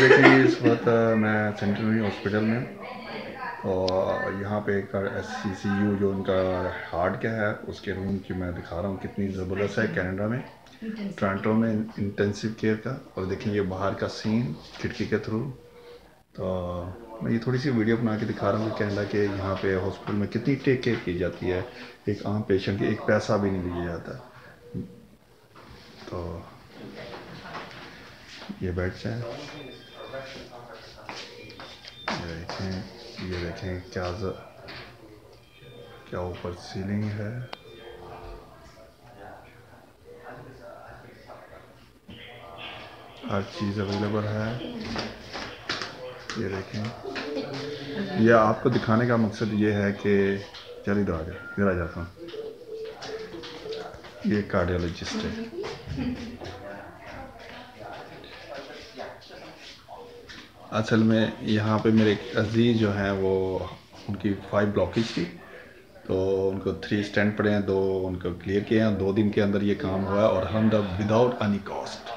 یہ اس وقت میں سینٹرل ہاسپٹل میں اور یہاں پہ ایک ایس سی سی یو جو ان کا ہارٹ کا ہے اس کے روم کی میں دکھا رہا ہوں کتنی زبردست ہے کینیڈا میں ٹرانٹو میں انٹینسیو کیئر کا اور دیکھیں یہ باہر کا سین کھڑکی کے تھرو تو میں یہ تھوڑی سی ویڈیو بنا کے دکھا رہا ہوں کہ کینیڈا کے یہاں پہ ہاسپٹل میں کتنی ٹیک کیئر کی جاتی ہے ایک عام پیشنٹ کی ایک پیسہ بھی نہیں لیا جاتا تو یہ بیڈس ہیں دیکھیں یہ دیکھیں کیا کیا اوپر سیلنگ ہے؟ ہر چیز اویلیبل ہے۔ یہ دیکھیں۔ یہ آپ کو دکھانے کا مقصد یہ ہے کہ چل ادھر آ جائے ادھر آ جاتا ہوں۔ یہ کارڈیولوجسٹ ہے۔ اصل میں یہاں پہ میرے عزیز جو ہیں وہ ان کی فائیو بلاکیج تھی، تو ان کو تھری اسٹینڈ پڑے ہیں، دو ان کو کلیئر کیے ہیں، دو دن کے اندر یہ کام ہوا ہے اور ہم the without any cost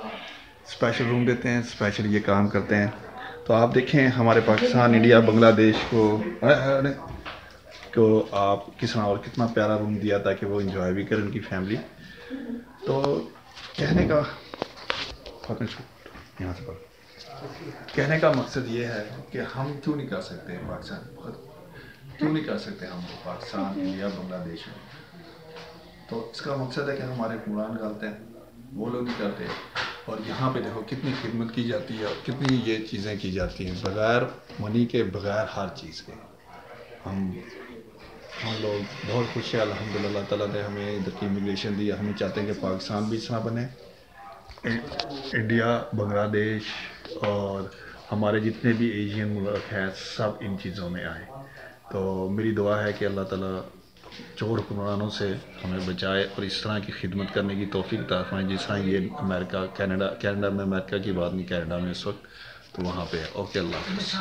special room دیتے ہیں اسپیشل یہ کام کرتے ہیں۔ تو آپ دیکھیں ہمارے پاکستان، انڈیا، بنگلہ دیش کو کو آپ کس طرح اور کتنا پیارا روم دیا تاکہ وہ انجوائے بھی کریں ان کی فیملی تو کہنے کا یہاں سے پڑھ کہنے کا مقصد یہ ہے کہ ہم کیوں نہیں کر سکتے پاکستان بہت کیوں نہیں کر سکتے ہم پاکستان، انڈیا، بنگلہ دیش میں؟ تو اس کا مقصد ہے کہ ہمارے قرآن غلط ہیں، وہ لوگ نہیں کرتے۔ اور یہاں پہ دیکھو کتنی خدمت کی جاتی ہے اور کتنی یہ چیزیں کی جاتی ہیں، بغیر منی کے، بغیر ہر چیز کے۔ ہم ہم لوگ بہت خوش ہیں الحمد للہ اللہ تعالیٰ نے ہمیں ادھر کی امیگریشن دی۔ ہمیں چاہتے ہیں کہ پاکستان بھی اس طرح بنے۔ انڈیا، بنگلہ دیش اور ہمارے جتنے بھی ایشین ملک ہیں، سب ان چیزوں میں آئے۔ تو میری دعا ہے کہ اللہ تعالیٰ چور حکمرانوں سے ہمیں بچائے اور اس طرح کی خدمت کرنے کی توفیق فرمائے۔ جس طرح یہ امریکہ، کینیڈا کینیڈا میں، امریکہ کی بات نہیں، کینیڈا میں اس وقت تو وہاں پہ اوکے، اللہ حافظ۔